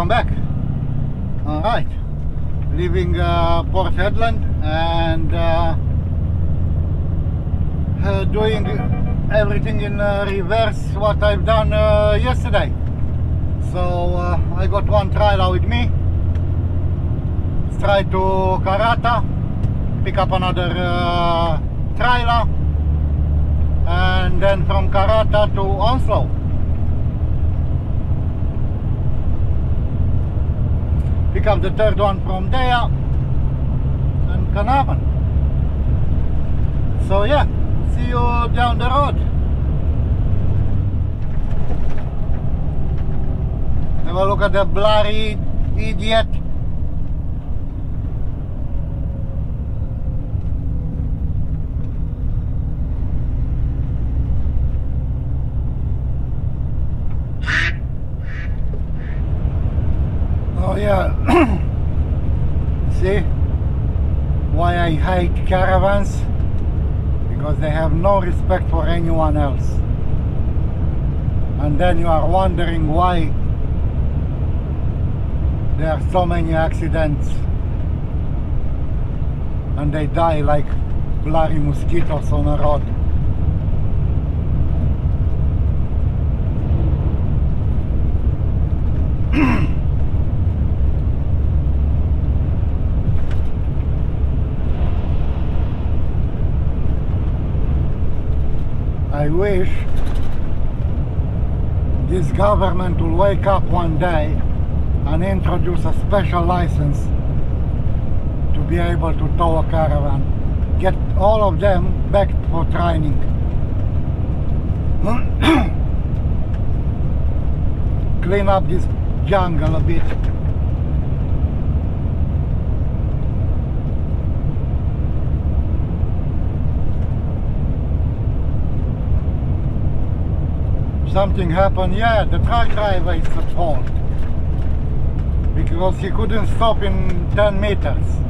welcome back. All right. Leaving uh, Port Hedland and uh, uh, doing everything in uh, reverse what I've done uh, yesterday. So uh, I got one trailer with me. Straight to Karratha. Pick up another trailer. And then from Karratha to Onslow pick up the third one from there and can happen So yeah, see you down the road. Have a look at the bloody idiot. Oh yeah. See why I hate caravans? Because they have no respect for anyone else. And then you are wondering why there are so many accidents and they die like bloody mosquitoes on a road. Wish this government will wake up one day and introduce a special license to be able to tow a caravan. Get all of them back for training. Clean up this jungle a bit. Something happened, yeah, the truck driver is at fault. Because he couldn't stop in 10 meters.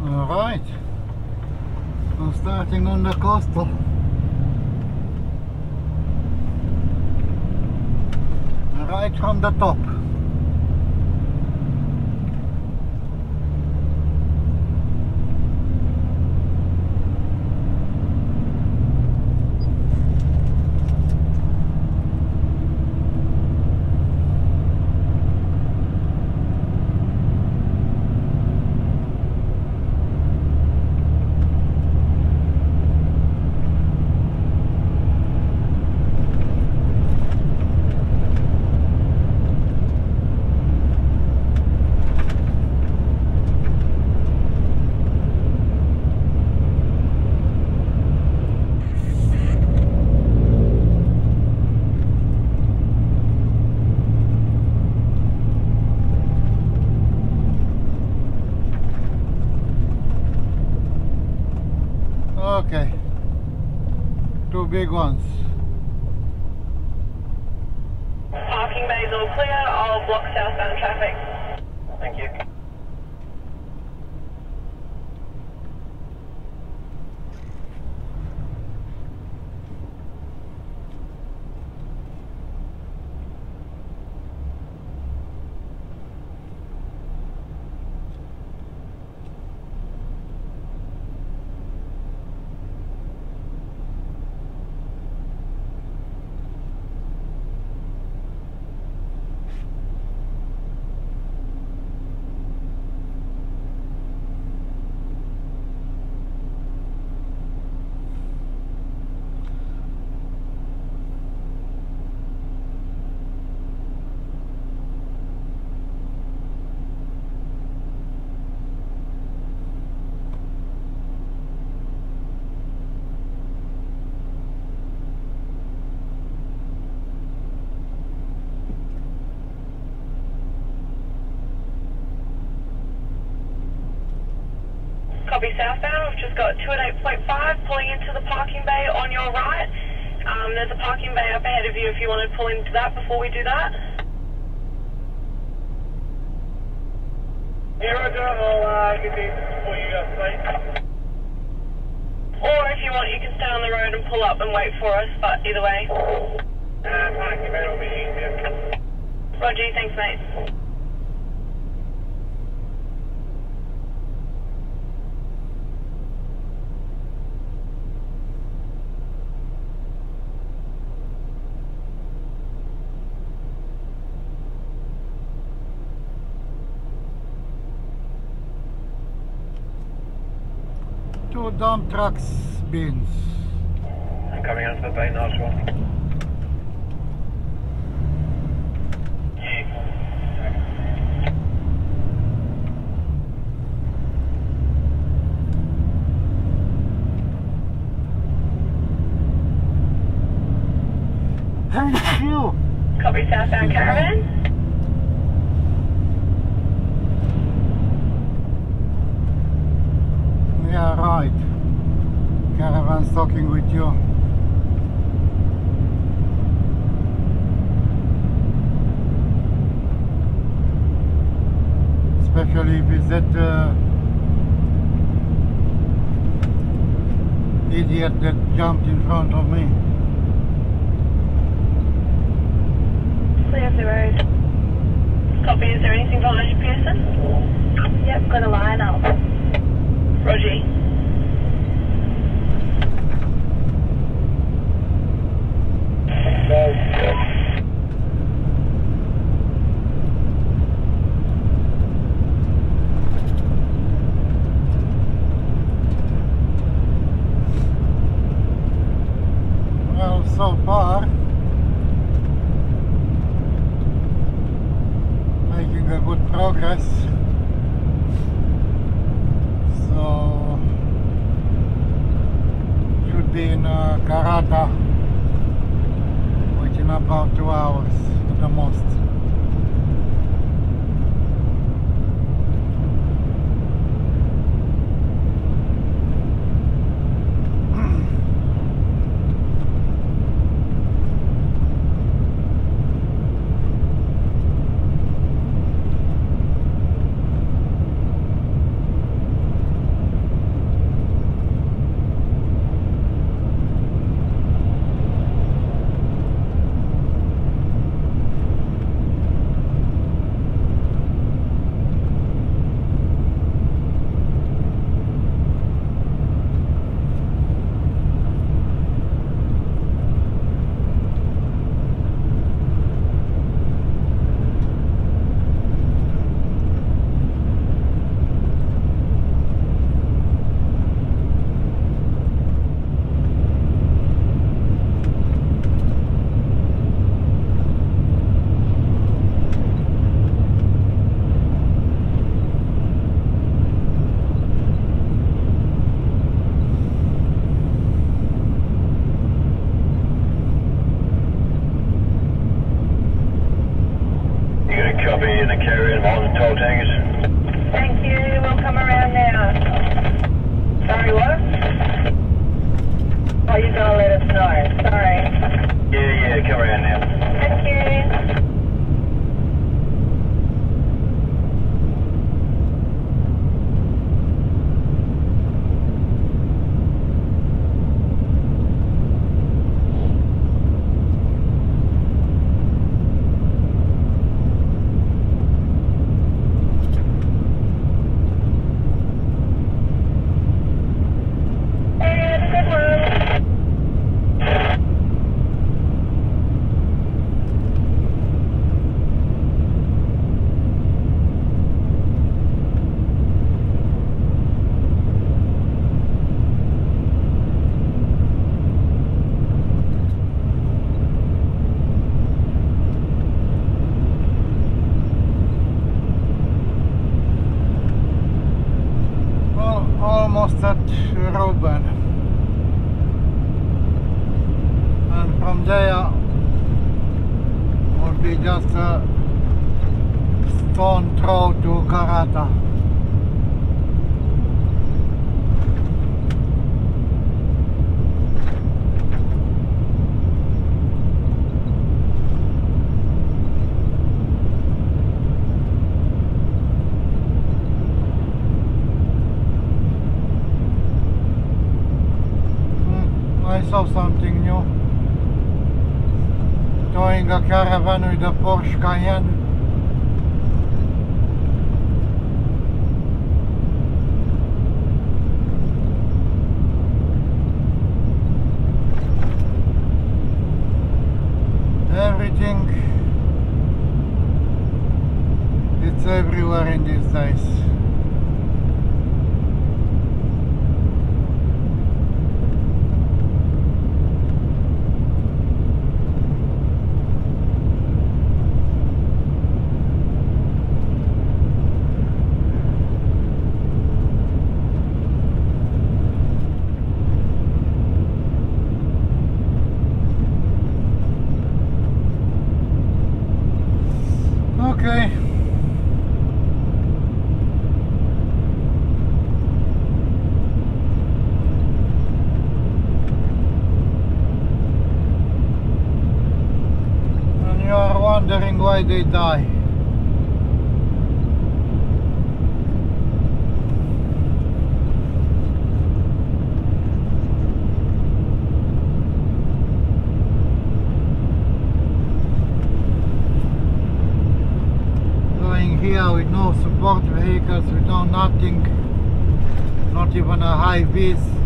Alright. On the coastal. Right from the top. Copy southbound. We've just got 208.5 pulling into the parking bay on your right. Um, there's a parking bay up ahead of you if you want to pull into that before we do that. Yeah, Roger. I'll uh, get these for you guys. Or if you want, you can stay on the road and pull up and wait for us, but either way. Uh, parking bay will be easier. Roger, thanks mate. Dump trucks bins. I'm coming onto the bay, nice one. Thank you. Copy southbound caravan. Yeah, right. Caravan's talking with you. Especially if it's that uh, idiot that jumped in front of me. Clear the road. Copy, is there anything Ash Pearson? Yep, got a line up. Roger. Well, they die. Going here with no support vehicles, with no nothing, not even a high vis.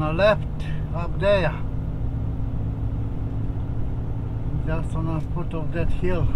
the left up there just on the foot of that hill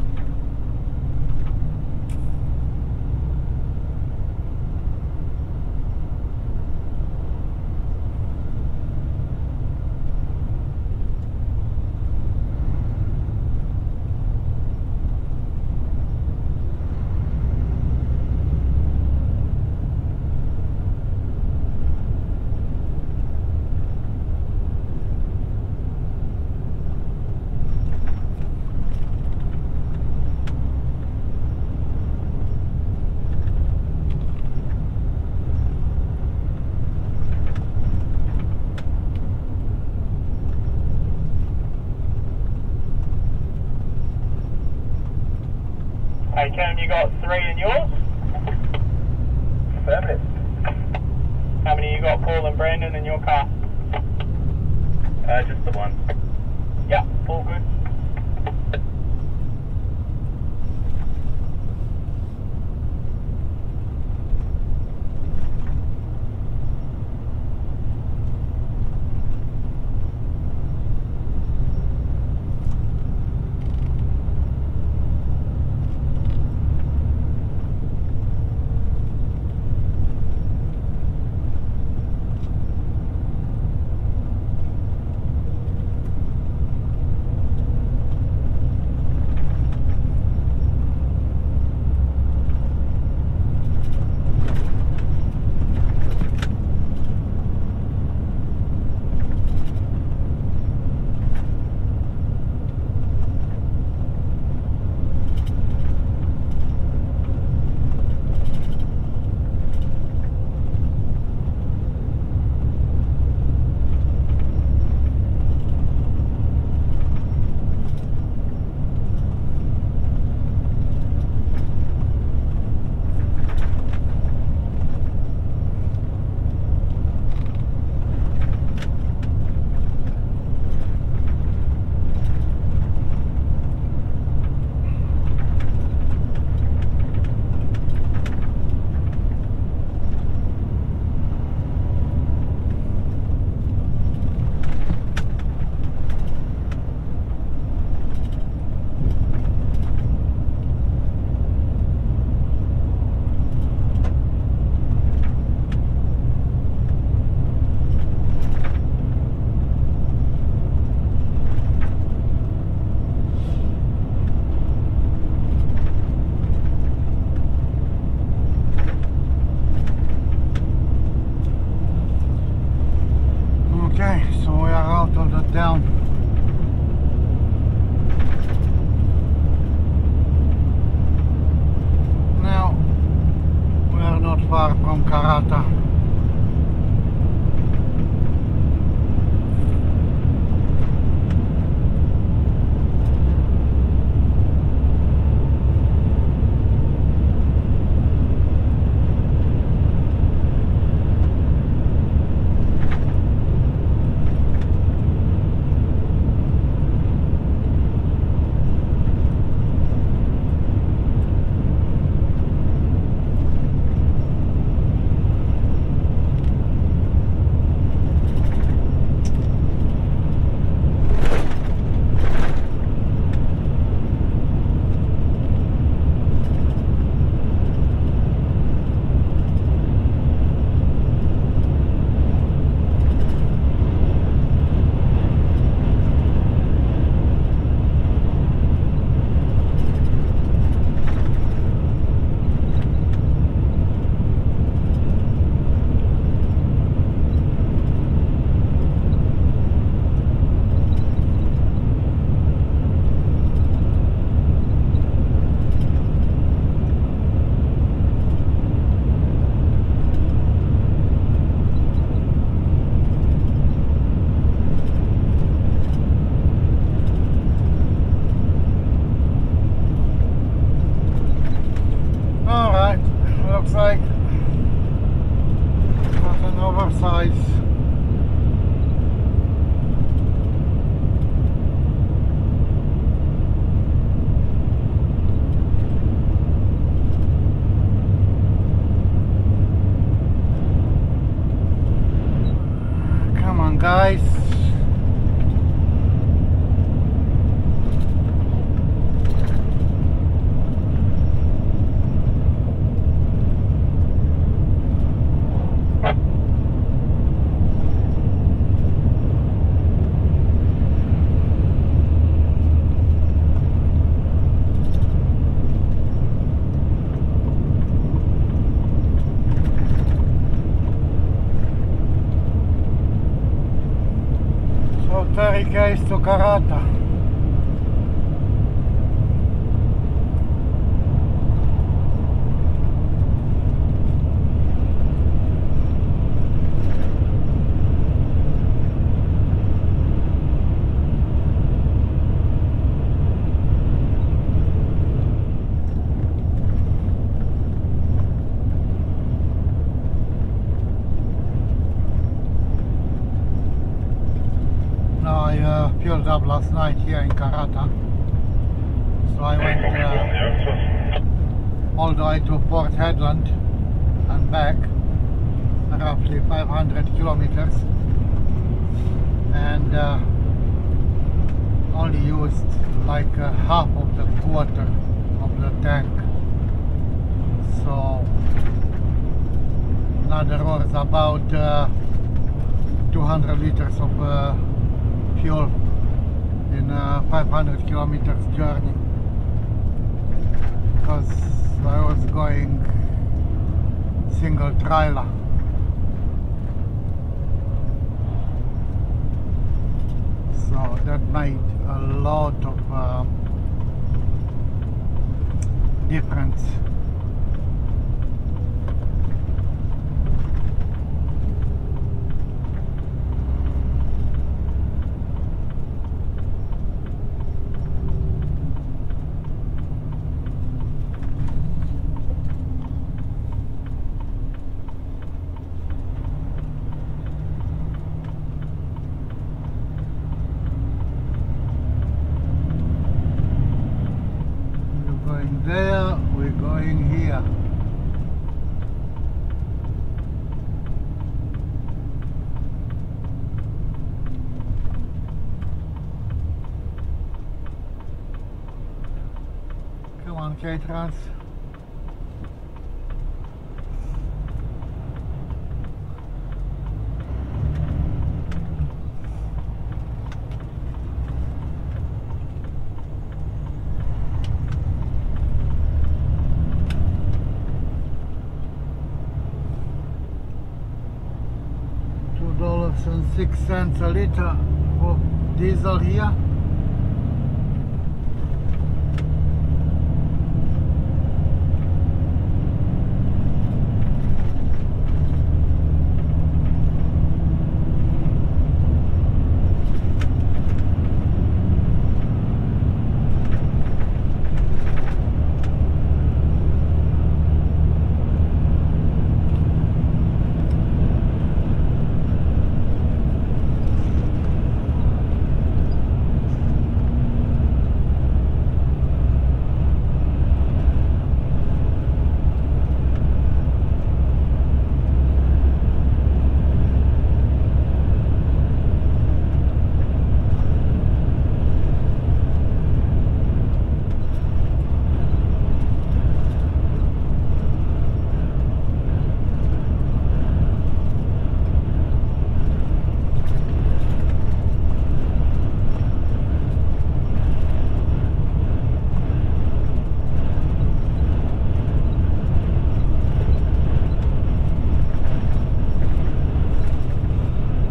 used like uh, half of the quarter of the tank. So, in other words, about uh, 200 liters of uh, fuel in a 500 kilometers journey because I was going single trailer so that made a lot of um, difference We're going there, we're going here. Come on, Two dollars and six cents a liter for diesel here.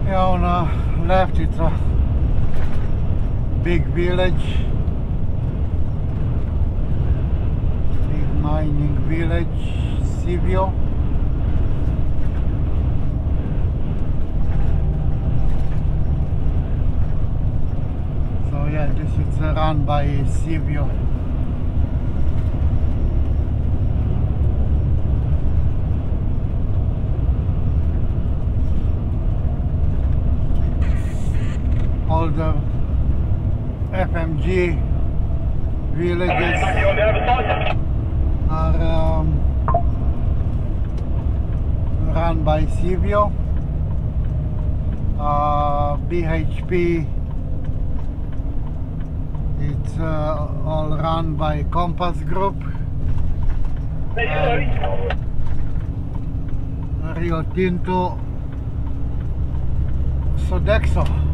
Yeah, on the left it's a big village. Compass Group. And Rio Tinto Sodexo.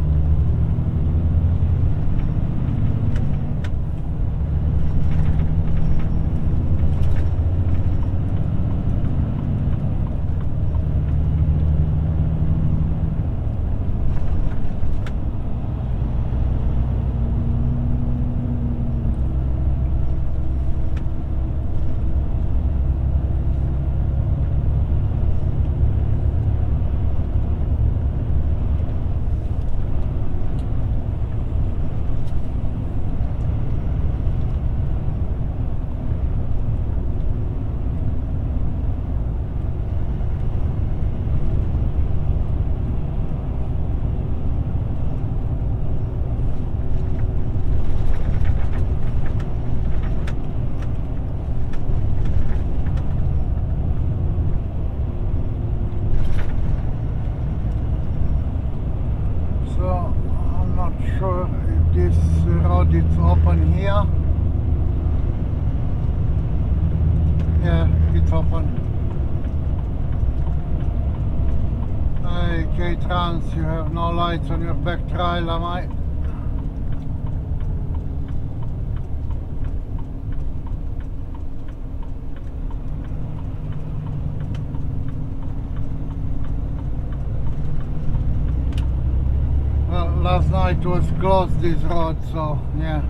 Night was closed this road, so yeah.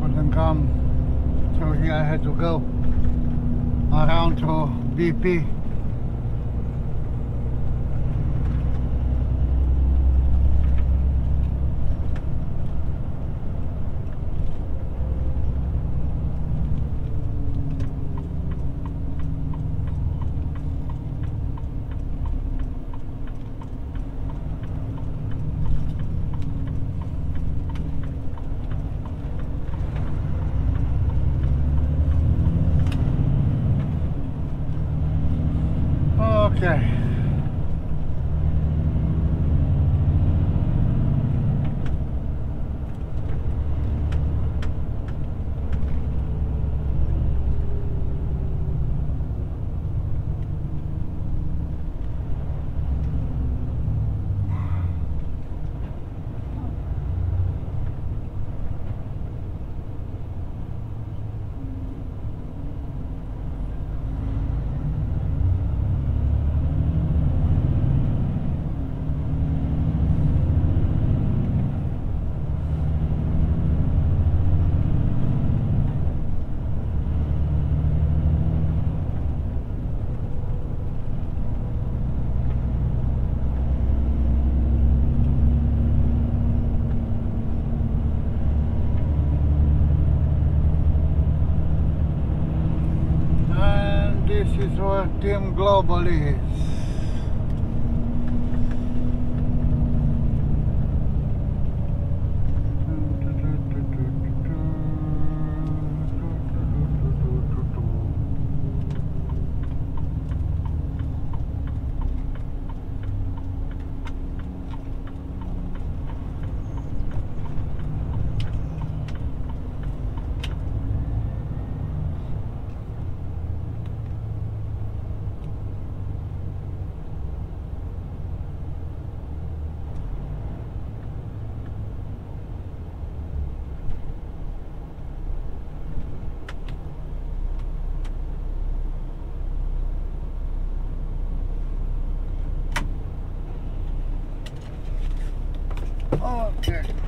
Couldn't come through here, I had to go around to BP. Okay. And this is where Team Global is. Okay.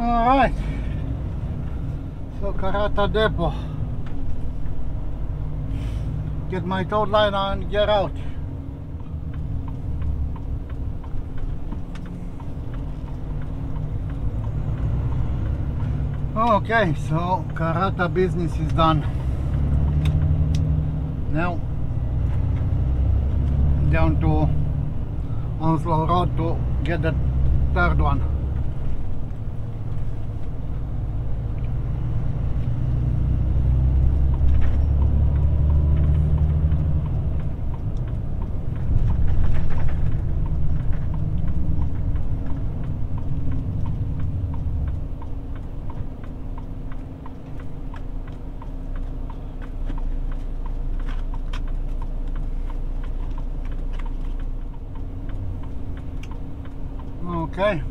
Alright. So Karratha Depot. Get my tow line on, get out. Okay, so Karratha business is done. Now down to Onslow Road to get the third one.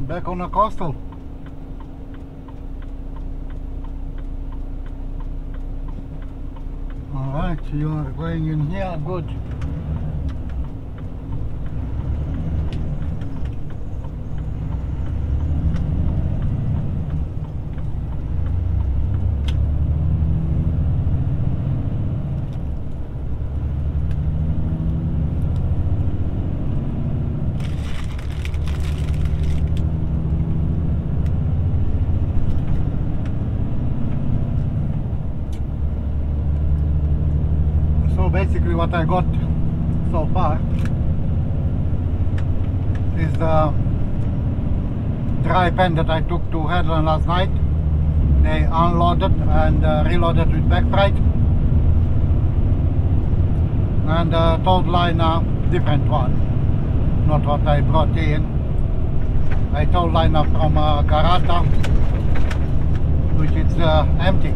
Back on the coastal. Alright, you are going in here, good. So basically what I got so far is the dry pen that I took to Hedland last night. They unloaded and uh, reloaded with Backride. And uh, told liner, different one, not what I brought in. I told liner from uh, Karratha, which is uh, empty.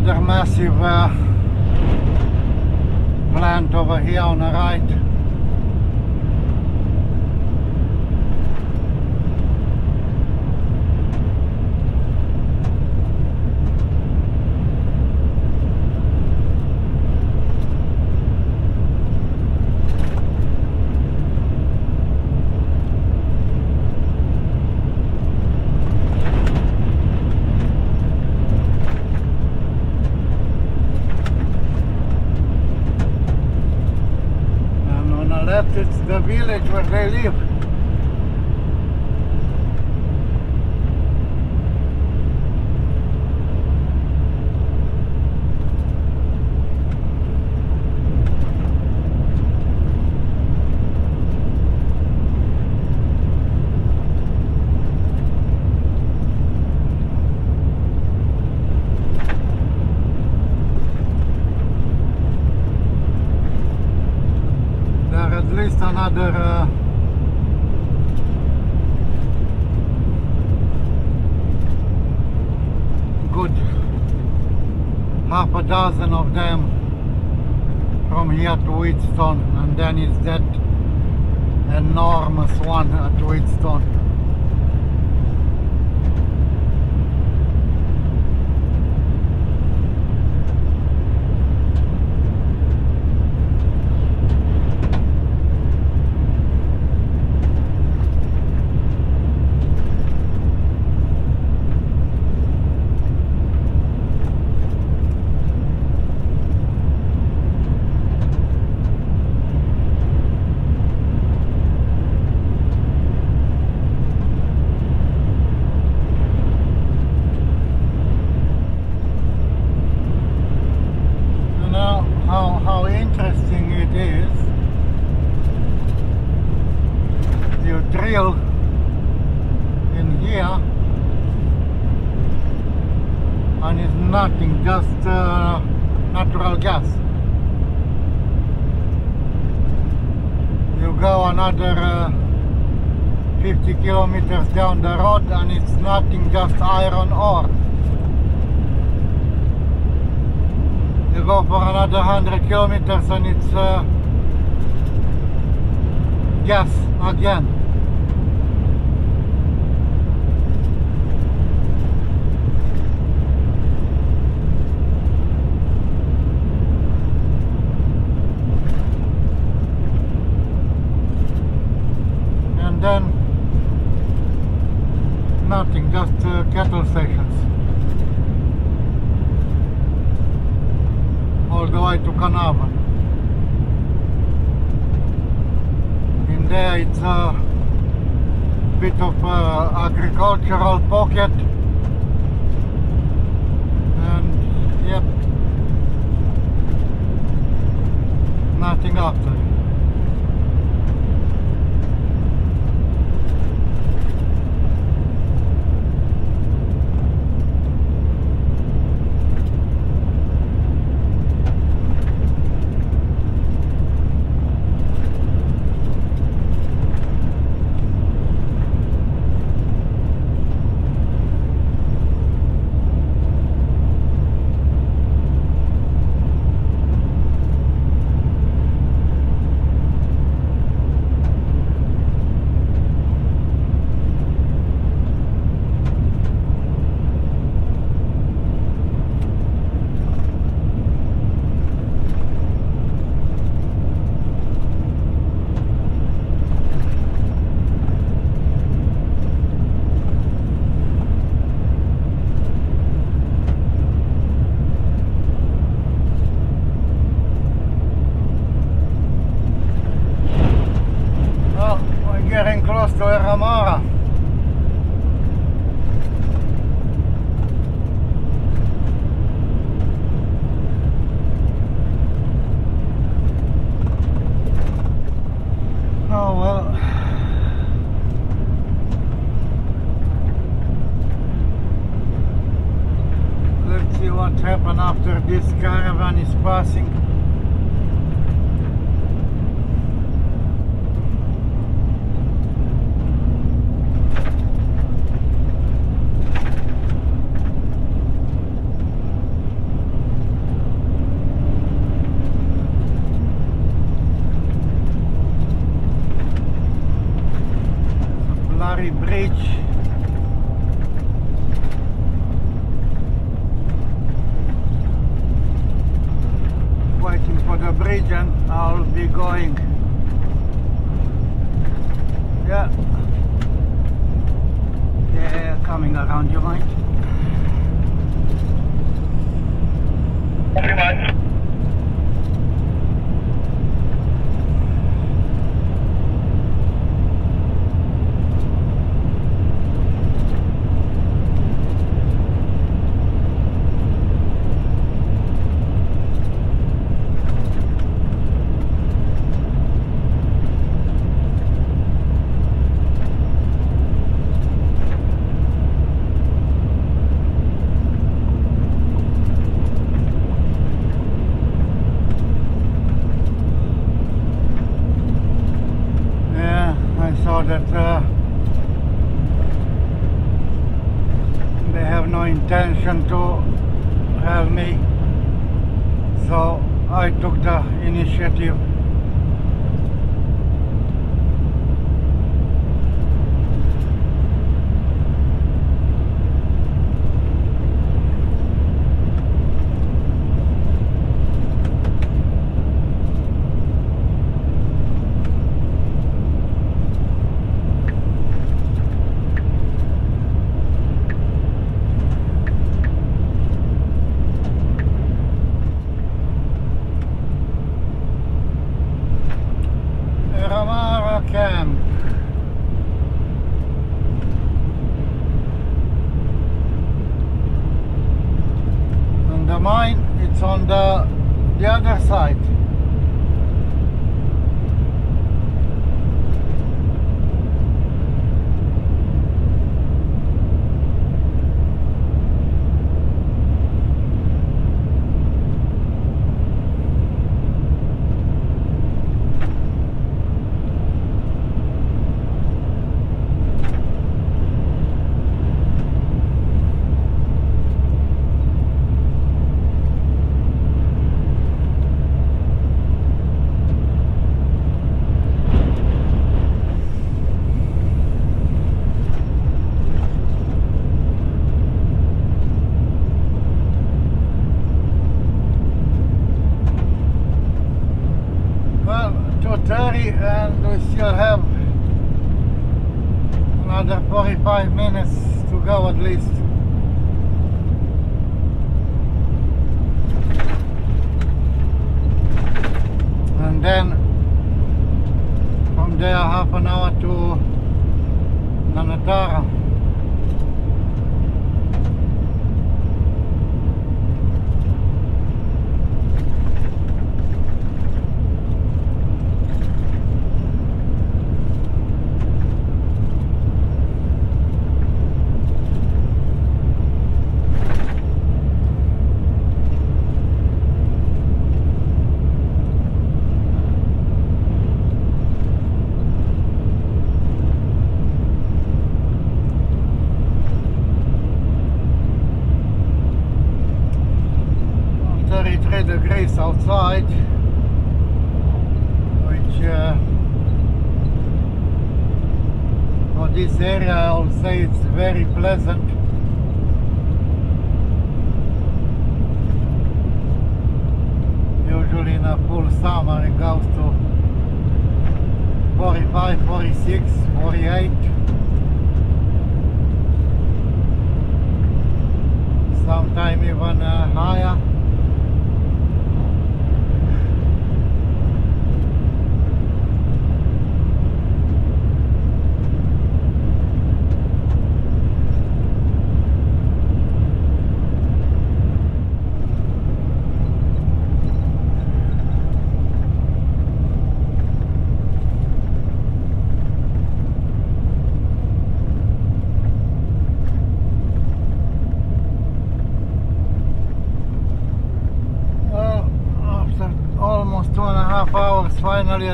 another massive uh, plant over here on the right. the village where they live. there uh, it's a bit of uh, agricultural pocket. And yep. Nothing after so I took the initiative.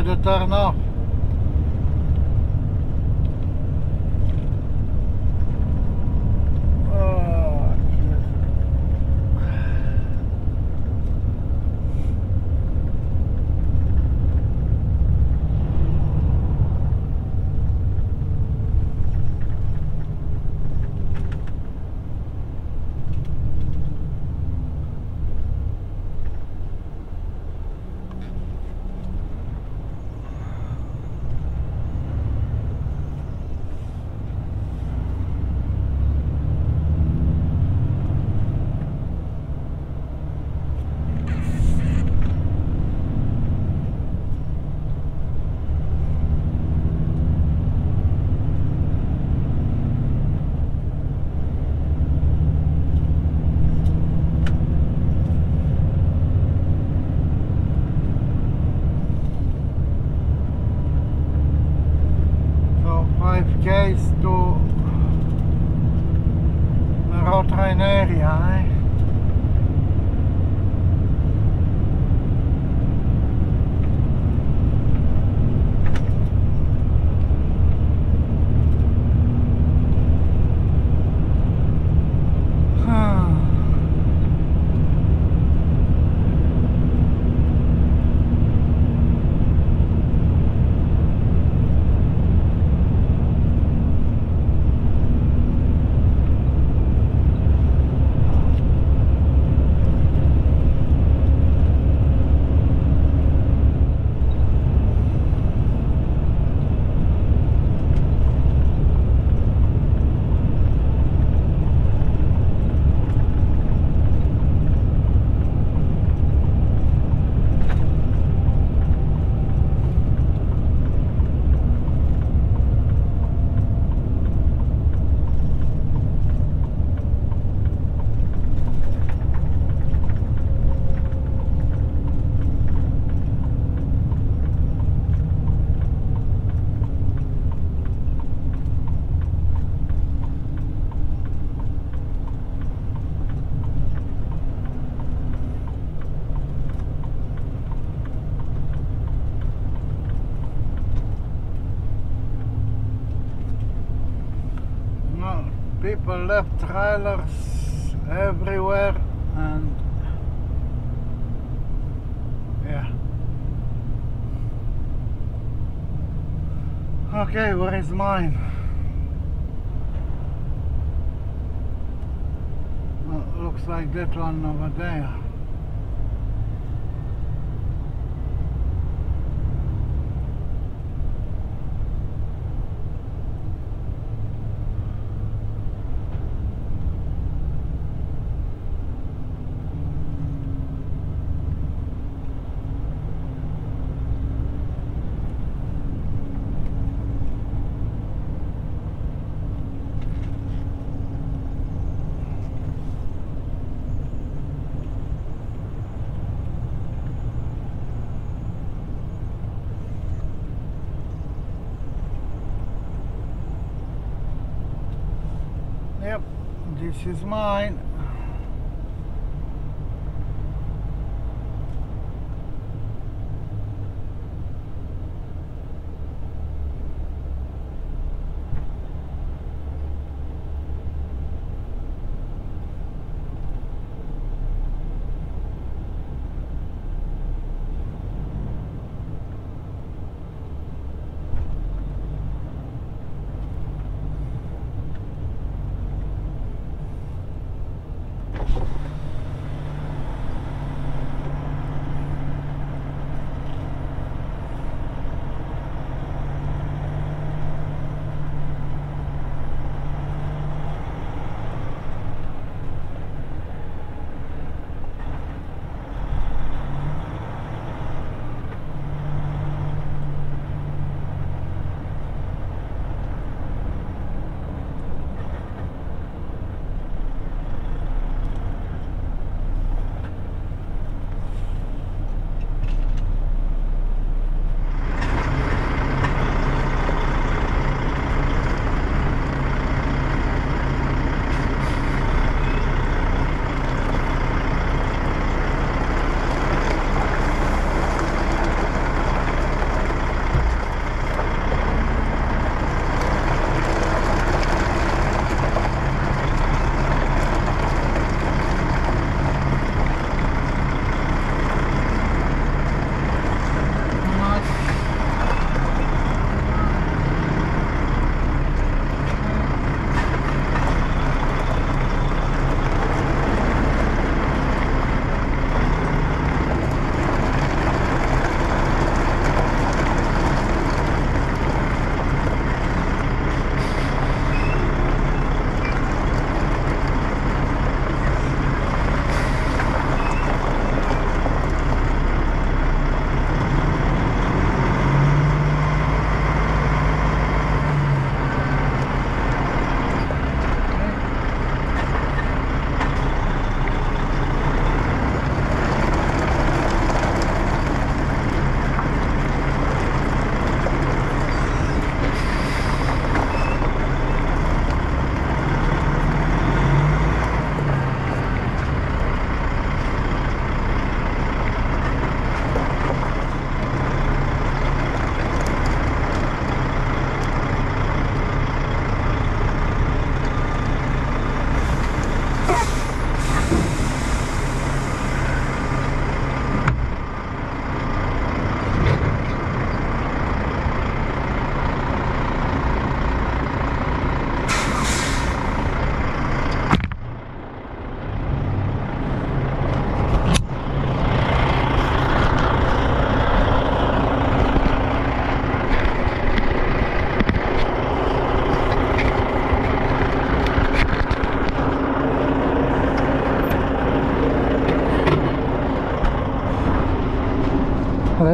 de Tarnau. people left trailers everywhere and yeah. Okay where is mine? Looks like that one over there. Is mine.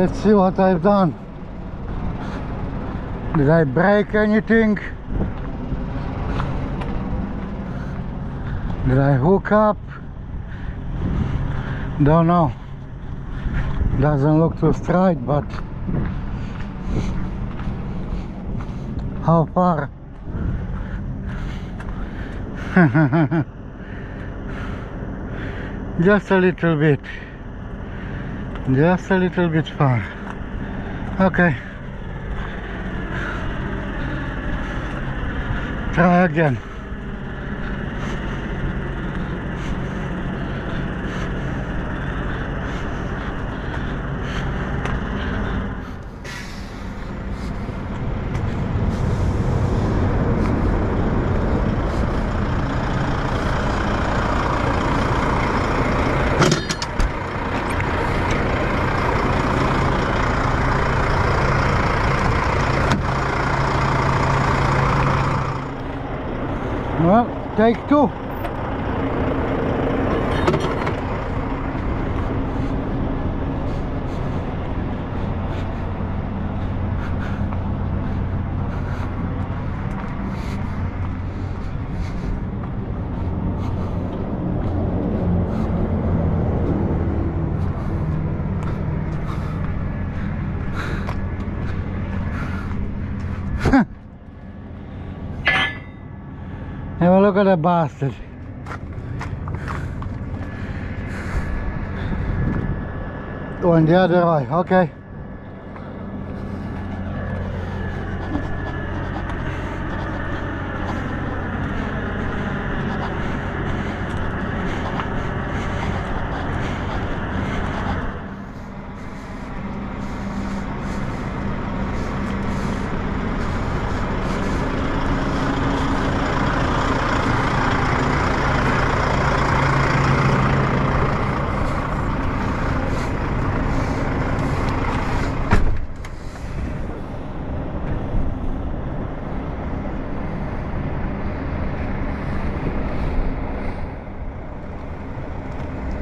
Let's see what I've done. Did I break anything? Did I hook up? Don't know. Doesn't look too straight, but how far? Just a little bit. Just a little bit far. Okay. Try again. Well, take two. Bastard. And the other eye, okay.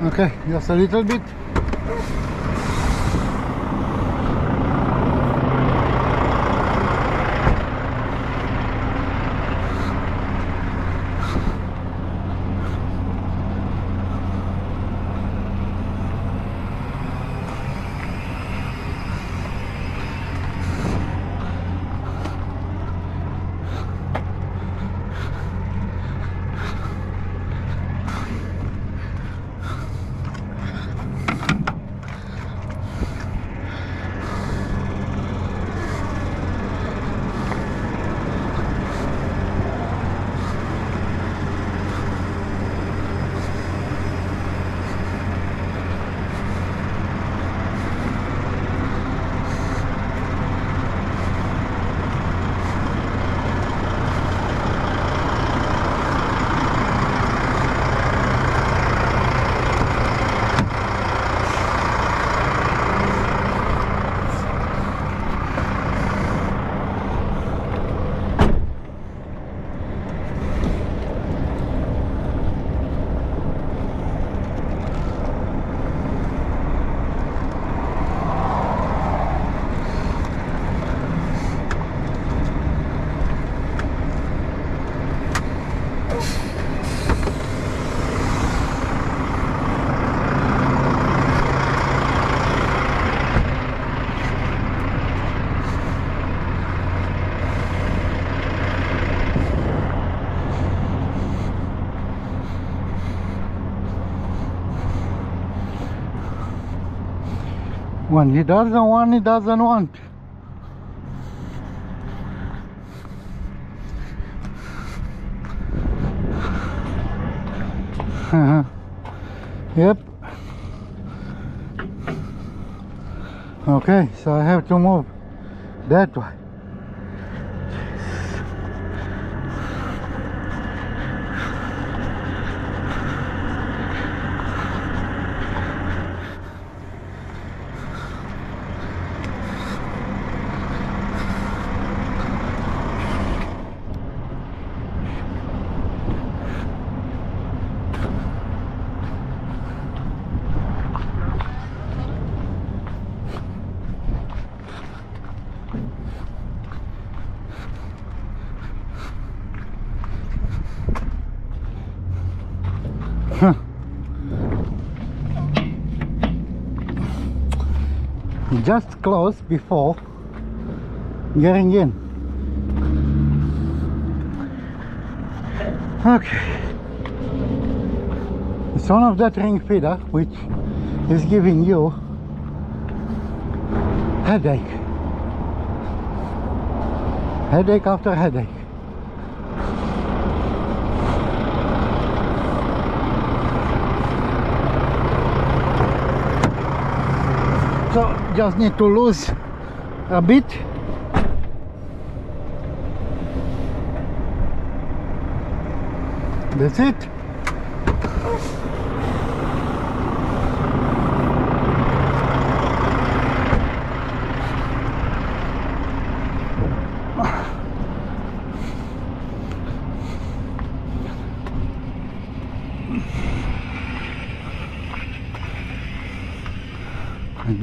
Okay, just a little bit. When he doesn't want, he doesn't want. Uh-huh. yep. Okay, so I have to move that way. Just close before getting in. Okay. It's one of that ring feeder which is giving you headache. Headache after headache. so just need to lose a bit. That's it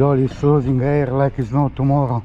Door is losing air like it's no tomorrow.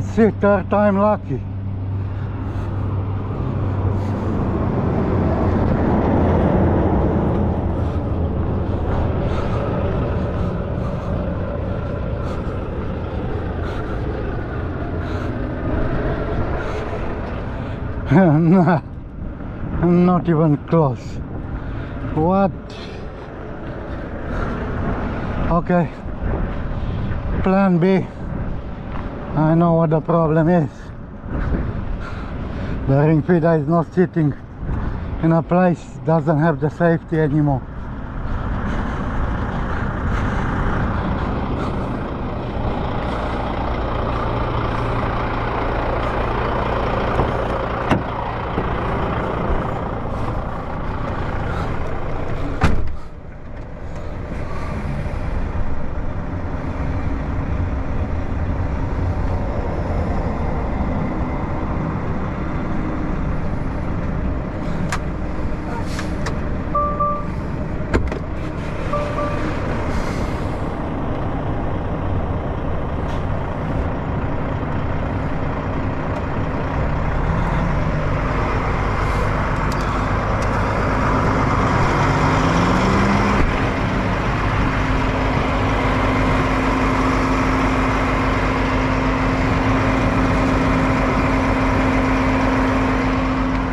Let's third time lucky. nah, not even close. What? Okay. Plan B. I know what the problem is. The ring feeder is not sitting in a place, doesn't have the safety anymore.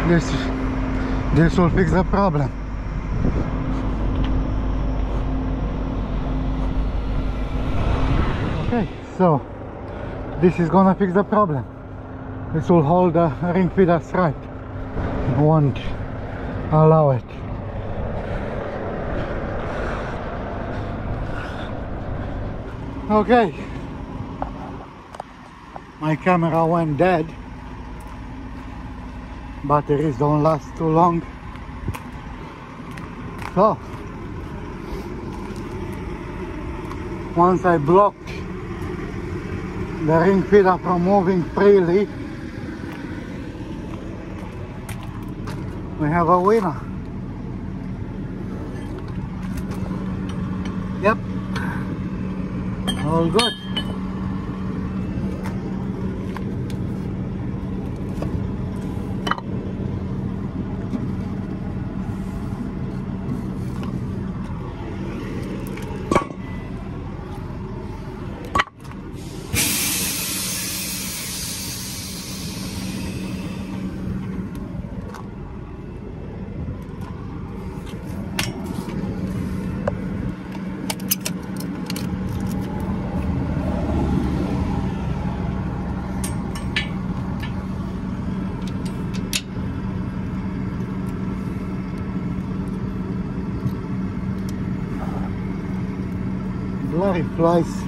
This, this will fix the problem. Okay, so this is gonna fix the problem. This will hold the ring feeder straight. Won't allow it. Okay. My camera went dead batteries don't last too long so once I blocked the ring feeder from moving freely. We have a winner. Yep. All good bloody flies.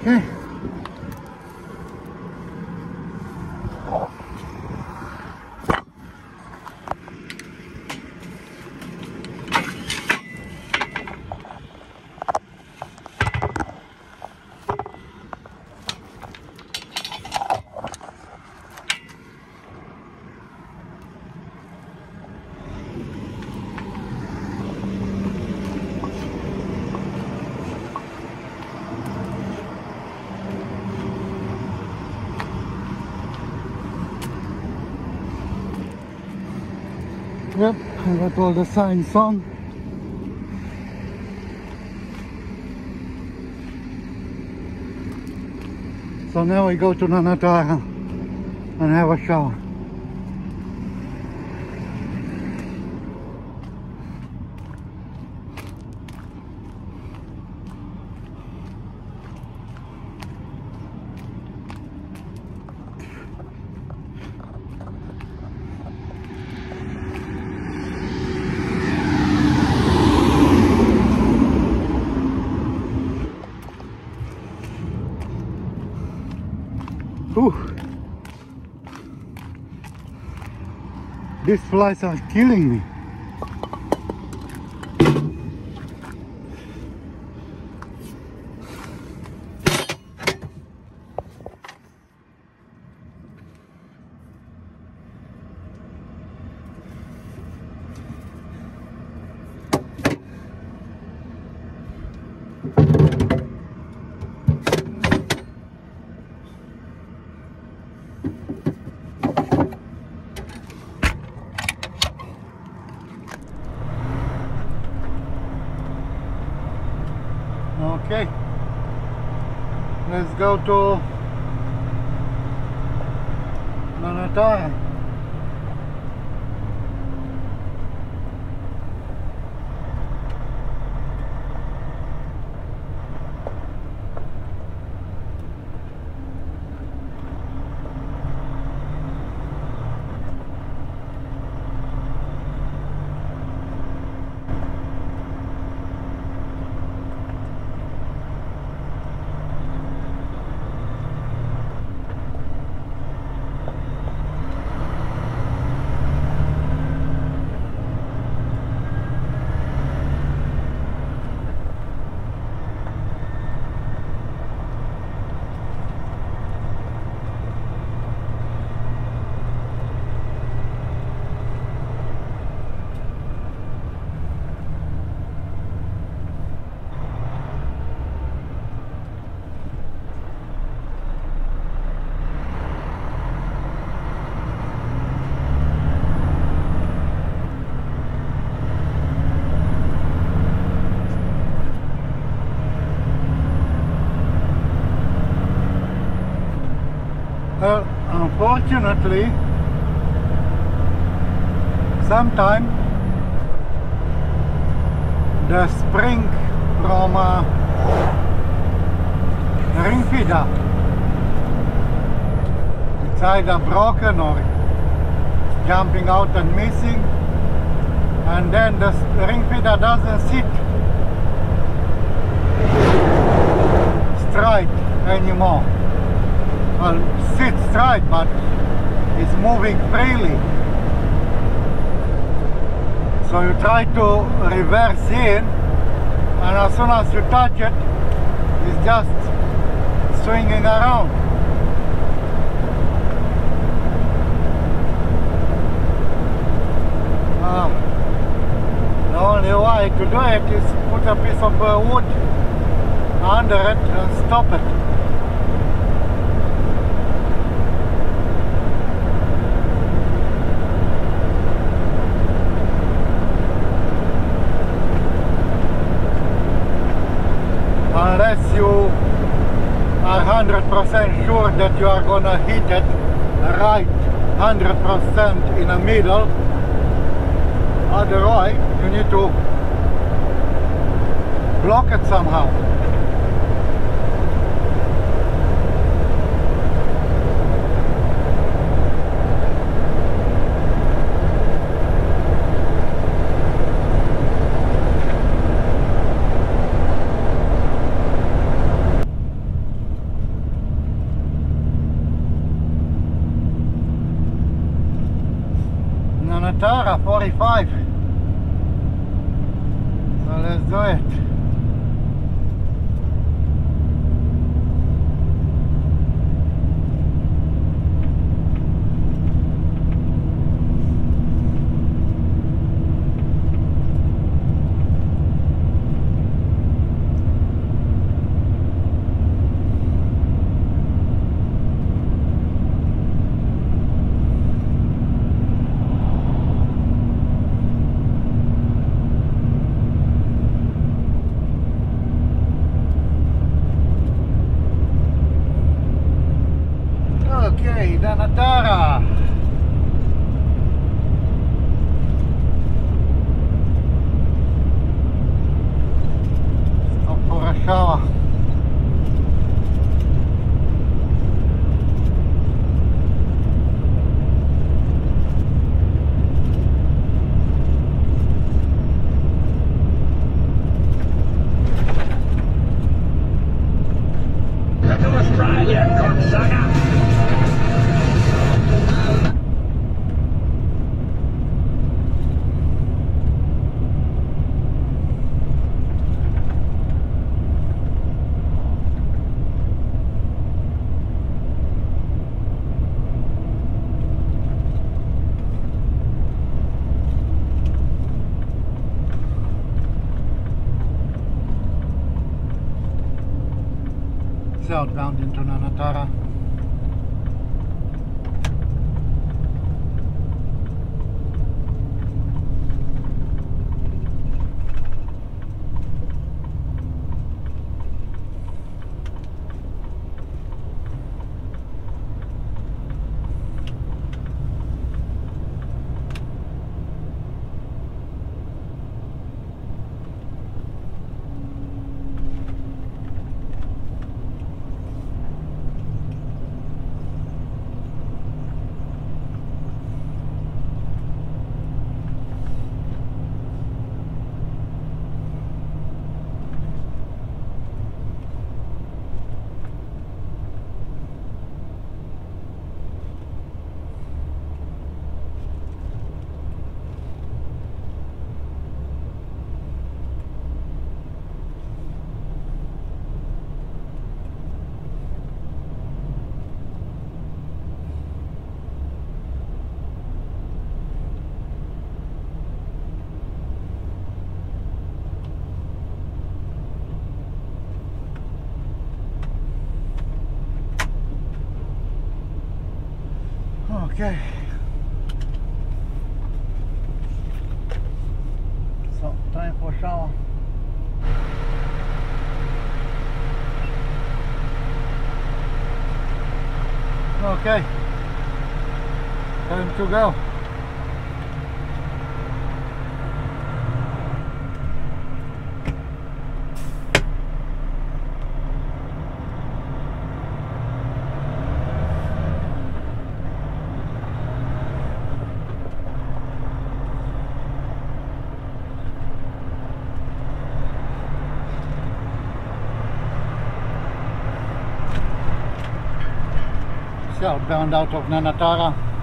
Okay. Yep, I got all the signs on. So now we go to Nanutarra and have a shower. These flies are killing me. Okay. Let's go to Nanutarra. Well, unfortunately, sometime the spring from uh, ring feeder it's either broken or jumping out and missing. And then the ring feeder doesn't sit. Straight anymore. Well, sit straight, but it's moving freely. So you try to reverse in, and as soon as you touch it, it's just swinging around. Ah, the only way to do it is put a piece of uh, wood under it and stop it. unless you are 100% sure that you are gonna hit it right 100% in the middle. Otherwise you need to block it somehow Okay. So, time for shower. Okay. Time to go. southbound out of Nanutarra.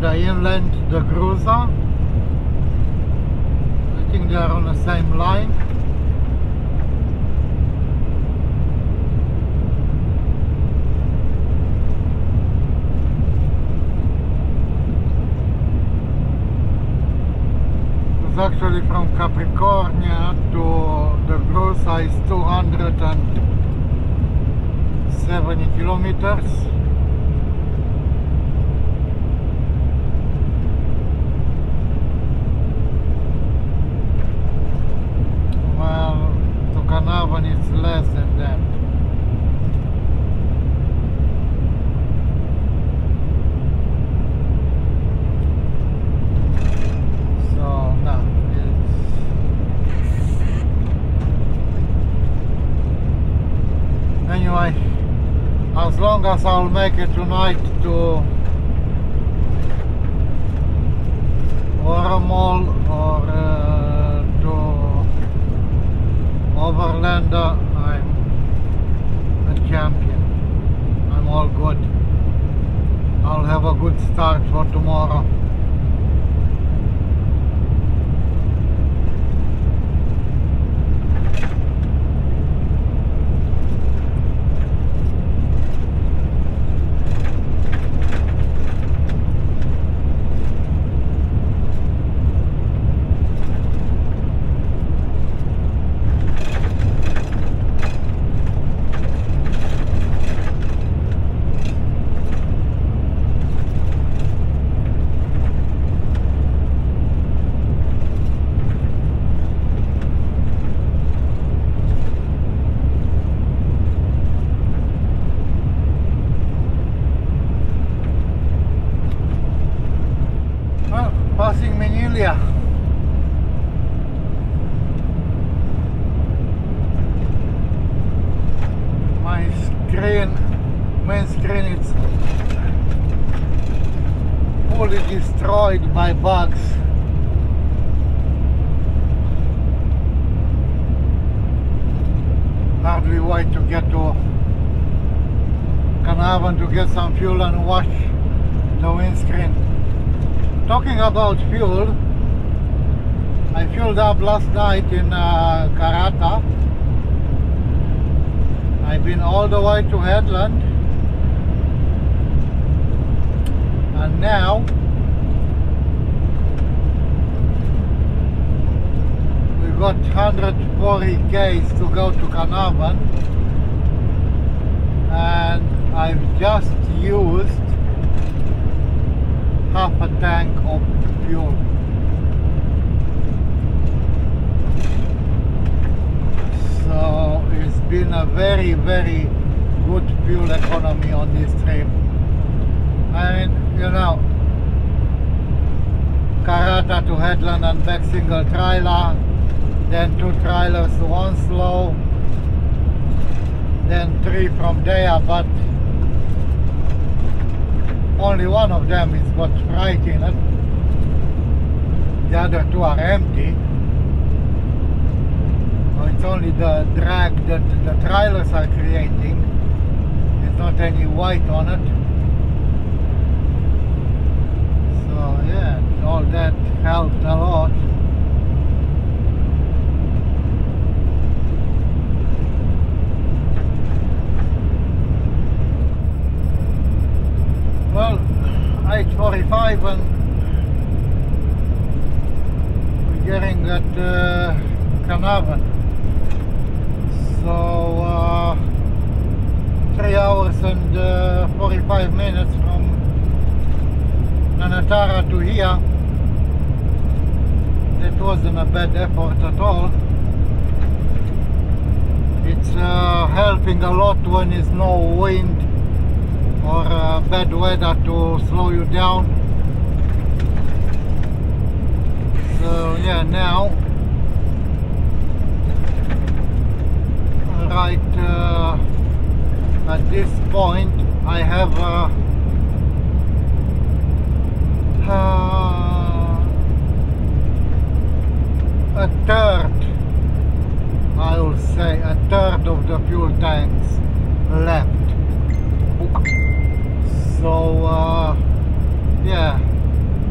The inland the Gruza. I think they are on the same line. It's actually from Capricornia to the Gruza is 270 kilometers. Well, to Carnarvon it's less than that. So no, it's anyway. I'll make it tonight to Wooramel or uh, to Overlander, I'm a champion. I'm all good. I'll have a good start for tomorrow. Well, passing Minilya. My screen, main screen is fully destroyed by bugs. Hardly wait to get to Carnarvon to get some fuel and wash the windscreen talking about fuel, I fueled up last night in uh, Karratha. I've been all the way to Hedland. And now we've got 140 k's to go to Carnarvon and I've just used half a tank of fuel. So it's been a very, very good fuel economy on this trip. I mean, you know, Karratha to Hedland and back single trailer, then two trailers to Onslow, then three from there, but only one of them is got freight in it. The other two are empty. It's only the drag that the trailers are creating. There's not any weight on it. So yeah, all that helped a lot. Well, 8.45 and we're getting at uh. So, uh, 3 hours and uh, 45 minutes from Nanutarra to here. That wasn't a bad effort at all. It's uh, helping a lot when there's no wind or uh, bad weather to slow you down. So yeah, now right uh, at this point I have uh, uh, a third I will say a third of the fuel tanks left. So uh, yeah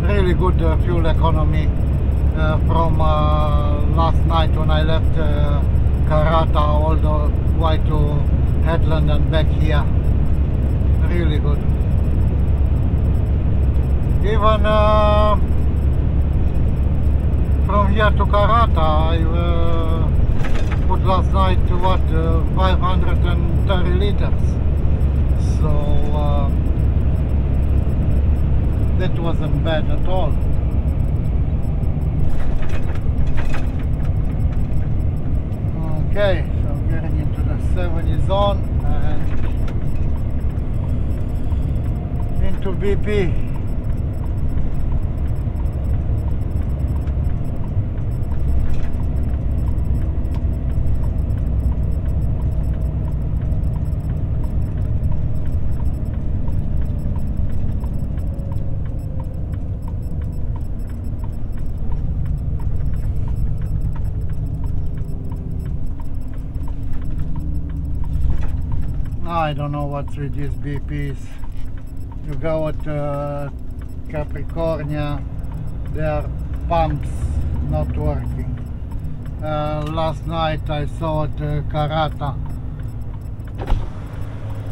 really good uh, fuel economy uh, from last night when I left Karratha all the way to Hedland and back here. Really good. Even uh, from here to Karratha I uh, put last night what uh, 530 liters. So uh, that wasn't bad at all okay so I'm getting into the 70 zone and into BP I don't know what's with these BPs. You go at uh, Capricornia, their pumps not working. Uh, last night I saw at uh, Karratha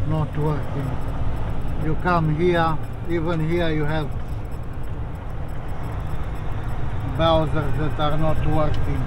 not working. You come here, even here you have Bowsers that are not working.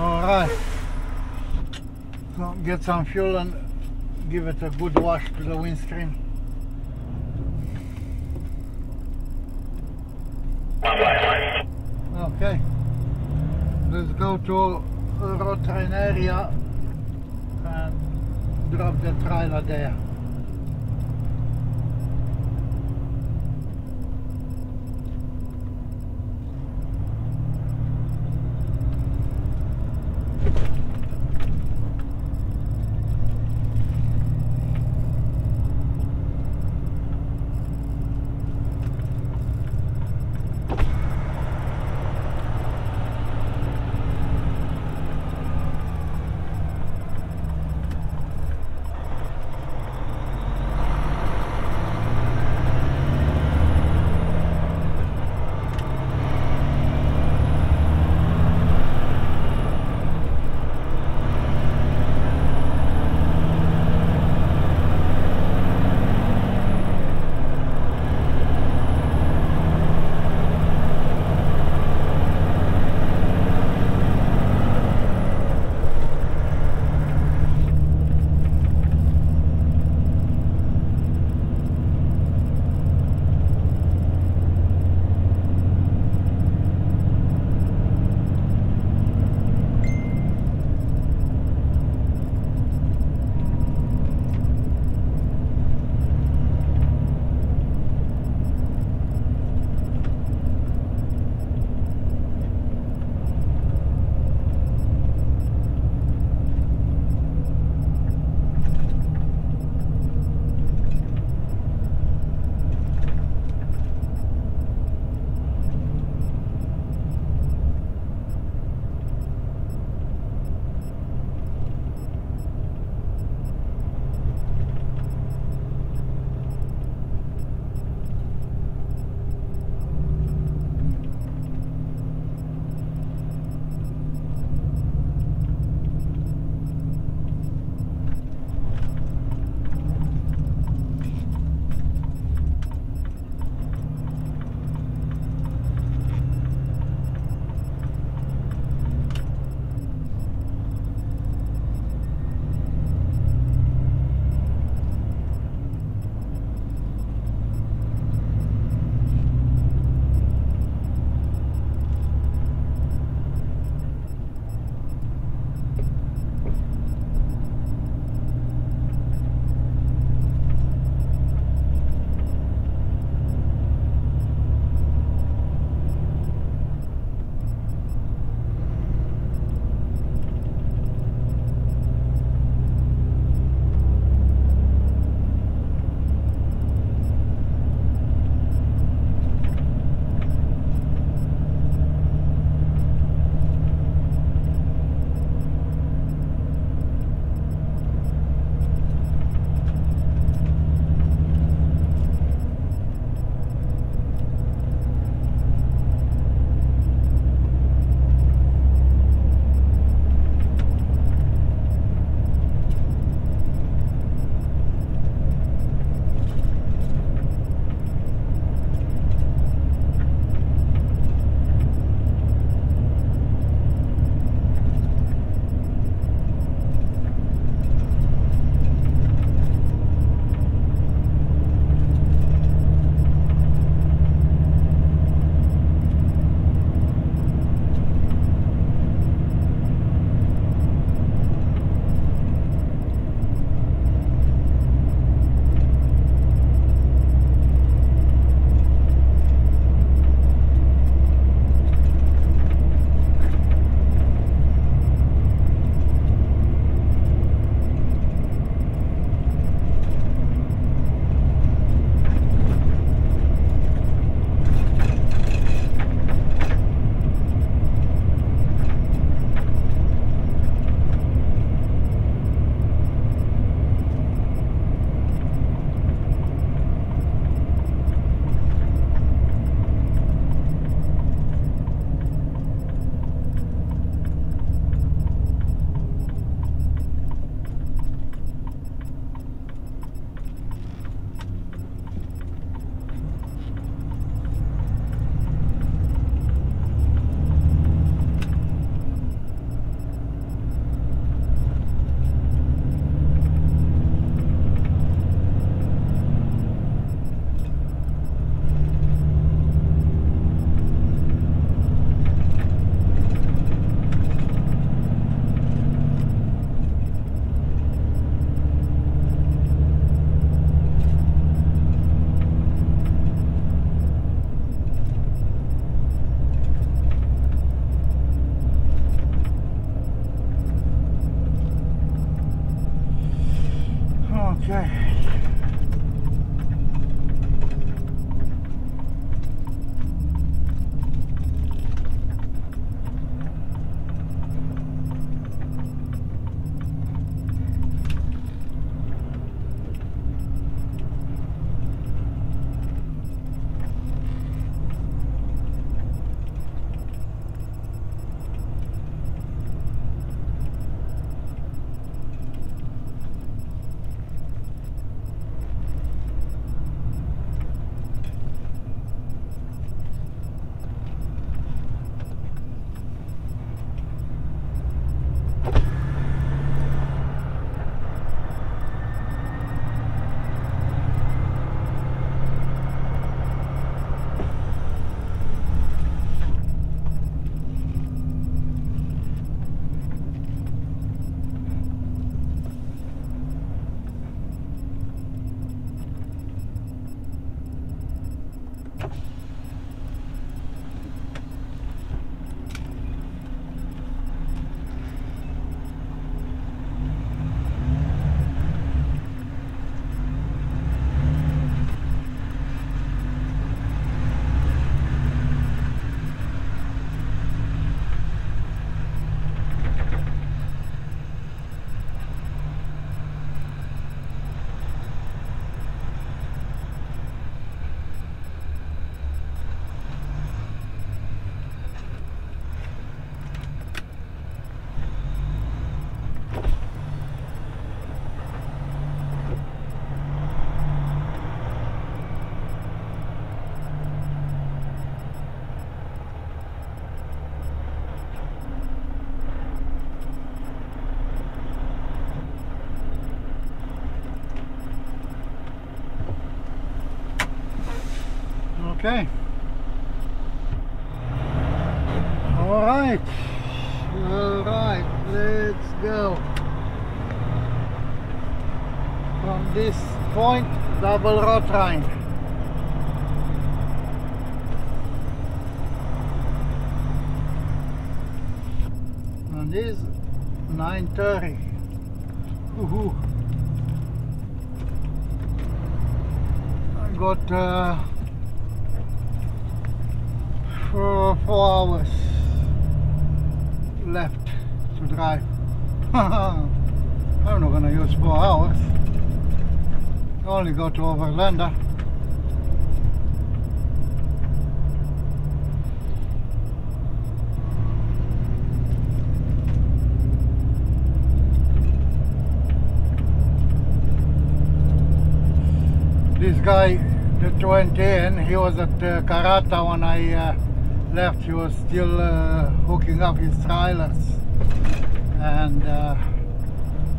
Alright. So get some fuel and give it a good wash to the windscreen. Okay. Let's go to road train area and drop the trailer there. Okay. All right. All right. Let's go. From this point, double road train. And this 930. Woohoo. I got uh, for four hours left to drive. I'm not gonna use four hours. To Overlander. This guy, the 20N, he was at uh, Karratha when I uh, left. He was still uh, hooking up his trailers. And uh,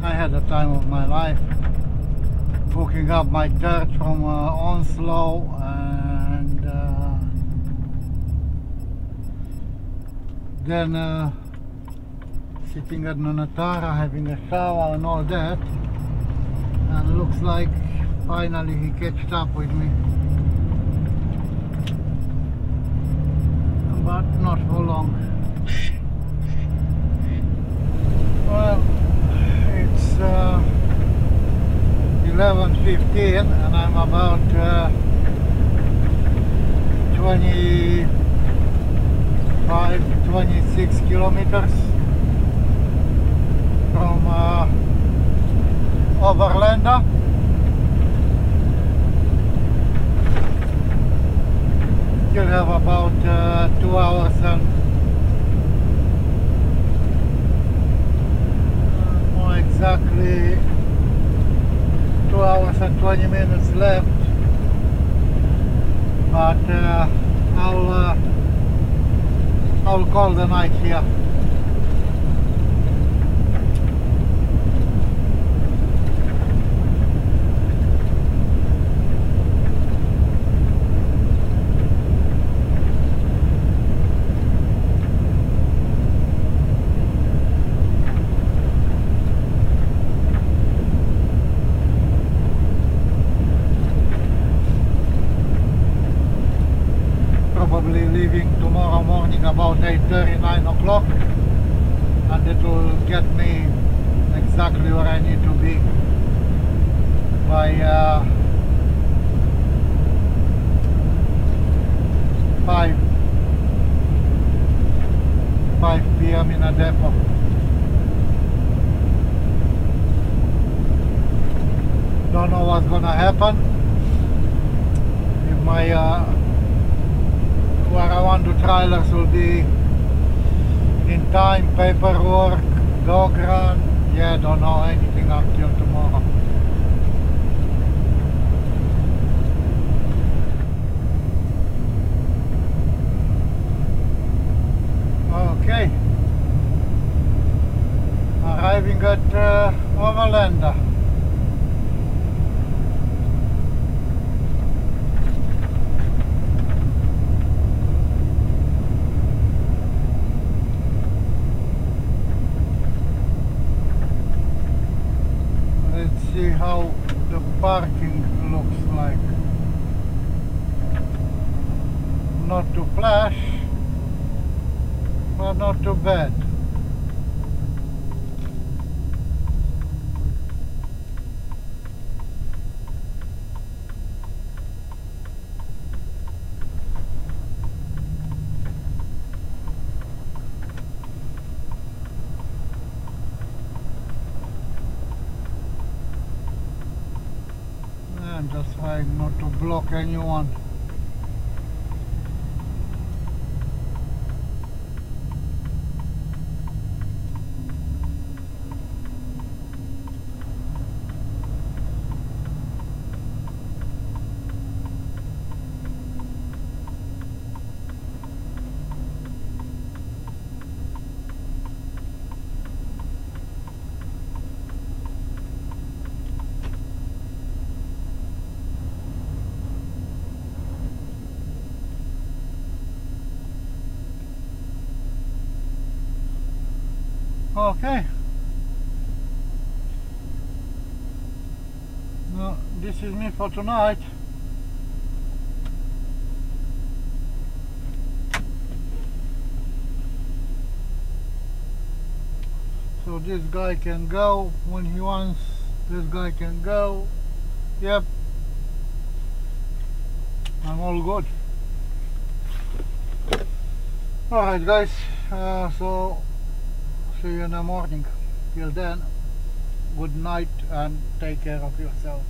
I had the time of my life hooking up my dirt from uh, Onslow and uh, then uh, sitting at Nanutarra having a shower and all that and looks like finally he catched up with me. But not for long. Well it's uh, 11.15 and I'm about uh, 25 26 kilometers from uh, Overlander still have about uh, two hours and uh, more exactly two hours and 20 minutes left but uh, I'll uh, I'll call the night here probably leaving tomorrow morning about 8.30, 9 o'clock and it will get me exactly where I need to be by uh, 5 5 p.m. in a depot. Don't know what's gonna happen. If my uh, where I want to trailers will be in time, paperwork, dog run. Yeah, don't know anything until tomorrow. Okay. Arriving at uh, Overlander. Let's see how the parking looks like. Not too flash, but not too bad. I'm just trying not to block anyone. Okay. No, this is me for tonight. So this guy can go when he wants. This guy can go. Yep. I'm all good. Alright guys, uh, so see you in the morning. Till then, good night and take care of yourself.